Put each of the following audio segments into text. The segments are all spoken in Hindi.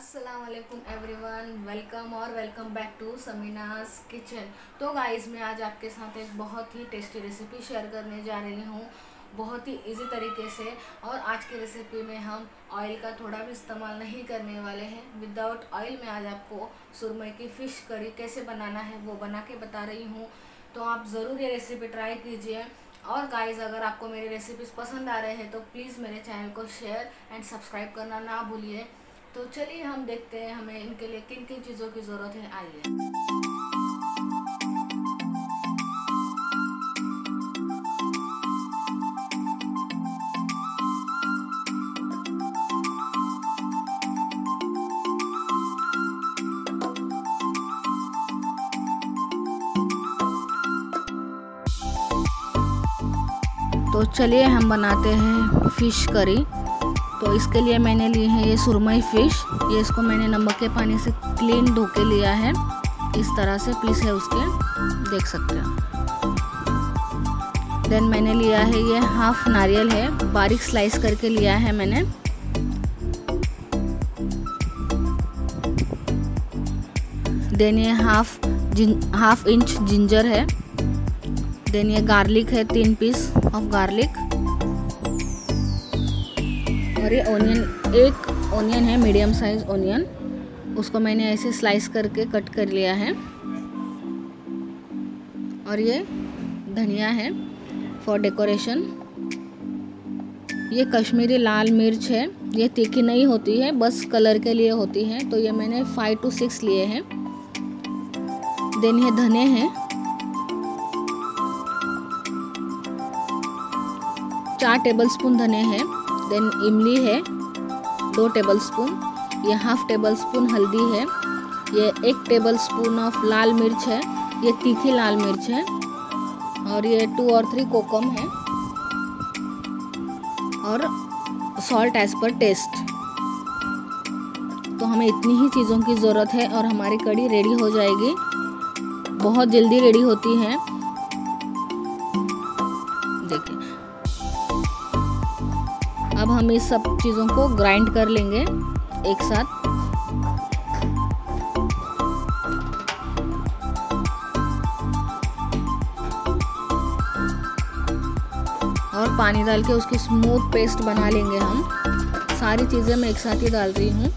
अस्सलाम वालेकुम एवरीवन वेलकम और welcome back to Sameena's kitchen तो गाइस मैं आज आपके साथ एक बहुत ही टेस्टी रेसिपी शेयर करने जा रही हूँ। बहुत ही इजी तरीके से। और आज की रेसिपी में हम ऑयल का थोड़ा भी इस्तेमाल नहीं करने वाले हैं। विदाउट ऑयल में आज आपको सुरमई की फ़िश करी कैसे बनाना है वो बना के बता रही हूँ। तो आप ज़रूर ये रेसिपी ट्राई कीजिए। और गाइस अगर आपको मेरी रेसिपीज़ पसंद आ रहे हैं तो प्लीज़ मेरे चैनल को शेयर एंड सब्सक्राइब करना ना भूलिए। तो चलिए हम देखते हैं हमें इनके लिए किन किन चीज़ों की ज़रूरत है, आइए। तो चलिए हम बनाते हैं फ़िश करी। तो इसके लिए मैंने लिए है ये सुरमई फ़िश। ये इसको मैंने नमक के पानी से क्लीन धो के लिया है। इस तरह से पीस है उसके। देख सकते हैं। देन मैंने लिया है ये हाफ़ नारियल है। बारीक स्लाइस करके लिया है मैंने। देन ये हाफ़ जिन हाफ़ इंच जिंजर है। देन ये गार्लिक है, तीन पीस ऑफ़ गार्लिक और ये ओनियन एक ओनियन है मीडियम साइज़ ओनियन उसको मैंने ऐसे स्लाइस करके कट कर लिया है. और ये धनिया है फॉर डेकोरेशन ये कश्मीरी लाल मिर्च है. ये तीखी नहीं होती है, बस कलर के लिए होती है. तो ये मैंने फाइव टू सिक्स लिए हैं. देन ये धने हैं. चार टेबलस्पून धने हैं. देन इमली है, दो टेबलस्पून ये हाफ़ टेबल स्पून हल्दी है, ये एक टेबल स्पून ऑफ़ लाल मिर्च है, ये तीखी लाल मिर्च है, और ये टू और थ्री कोकम है, और सॉल्ट एज पर टेस्ट तो हमें इतनी ही चीज़ों की ज़रूरत है और हमारी कड़ी रेडी हो जाएगी। बहुत जल्दी रेडी होती है। देखिए अब हम इस सब चीज़ों को ग्राइंड कर लेंगे एक साथ। और पानी डाल के उसकी स्मूथ पेस्ट बना लेंगे हम। सारी चीज़ें मैं एक साथ ही डाल रही हूँ।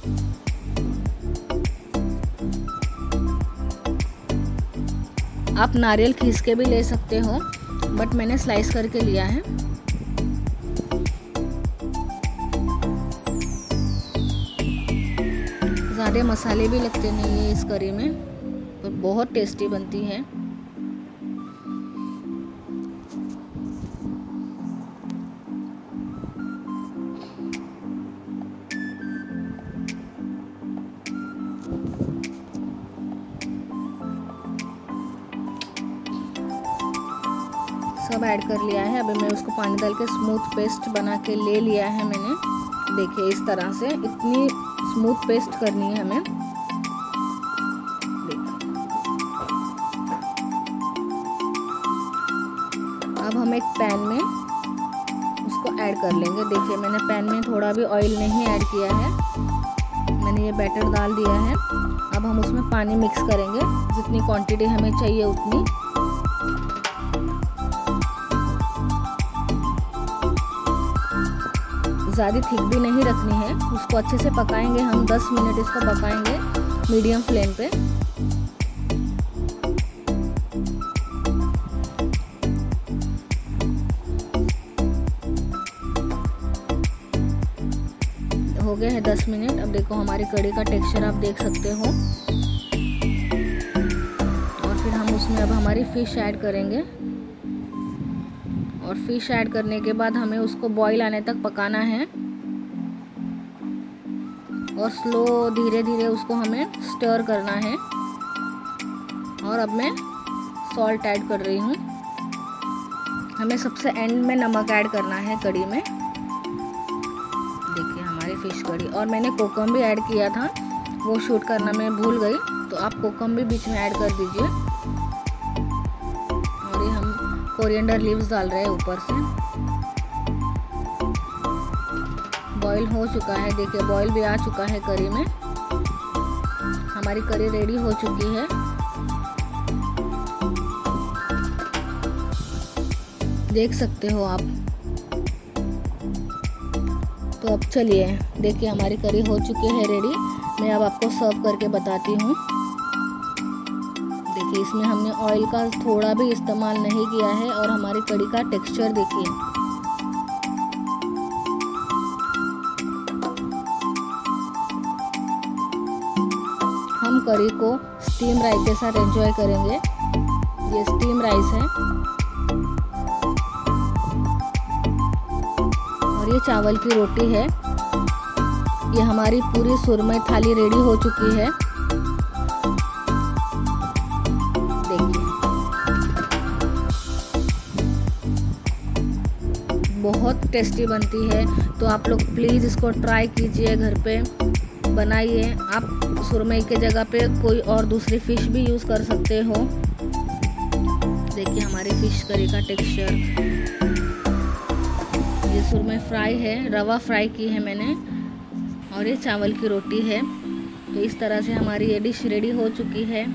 आप नारियल खींच के भी ले सकते हो बट मैंने स्लाइस करके लिया है। ज़्यादा मसाले भी लगते नहीं है इस करी में और बहुत टेस्टी बनती है। सब ऐड कर लिया है। अभी मैं उसको पानी डाल के स्मूथ पेस्ट बना के ले लिया है मैंने। देखिए, इस तरह से इतनी स्मूथ पेस्ट करनी है हमें। अब हम एक पैन में उसको ऐड कर लेंगे। देखिए, मैंने पैन में थोड़ा भी ऑयल नहीं ऐड किया है। मैंने ये बैटर डाल दिया है। अब हम उसमें पानी मिक्स करेंगे। जितनी क्वांटिटी हमें चाहिए उतनी। ज़्यादा थिक भी नहीं रखनी है। उसको अच्छे से पकाएँगे हम 10 मिनट इसको पकाएँगे मीडियम फ्लेम पे। हो गए हैं 10 मिनट। अब देखो हमारी कड़ी का टेक्सचर आप देख सकते हो। और फिर हम उसमें अब हमारी फ़िश ऐड करेंगे। और फ़िश ऐड करने के बाद हमें उसको बॉईल आने तक पकाना है। और स्लो धीरे धीरे उसको हमें स्टर करना है। और अब मैं सॉल्ट ऐड कर रही हूँ। हमें सबसे एंड में नमक ऐड करना है कड़ी में। देखिए हमारी फ़िश कड़ी और मैंने कोकम भी ऐड किया था। वो शूट करना मैं भूल गई। तो आप कोकम भी बीच में ऐड कर दीजिए। कोरिएंडर लीव्स डाल रहे हैं ऊपर से। बॉईल हो चुका है, देखिए, बॉईल भी आ चुका है करी में। हमारी करी रेडी हो चुकी है। देख सकते हो आप। तो अब चलिए, देखिए, हमारी करी हो चुकी है रेडी। मैं अब आपको सर्व करके बताती हूँ। देखिए इसमें हमने ऑयल का थोड़ा भी इस्तेमाल नहीं किया है और हमारी कड़ी का टेक्सचर देखिए। हम करी को स्टीम राइस के साथ एंजॉय करेंगे। ये स्टीम राइस है। और ये चावल की रोटी है। ये हमारी पूरी सुरमई थाली रेडी हो चुकी है। टेस्टी बनती है तो आप लोग प्लीज़ इसको ट्राई कीजिए घर पे। बनाइए। आप सुरमई के जगह पे कोई और दूसरी फ़िश भी यूज़ कर सकते हो। देखिए हमारी फ़िश करी का टेक्सचर ये सुरमई फ्राई है, रवा फ्राई की है मैंने, और ये चावल की रोटी है। तो इस तरह से हमारी ये डिश रेडी हो चुकी है।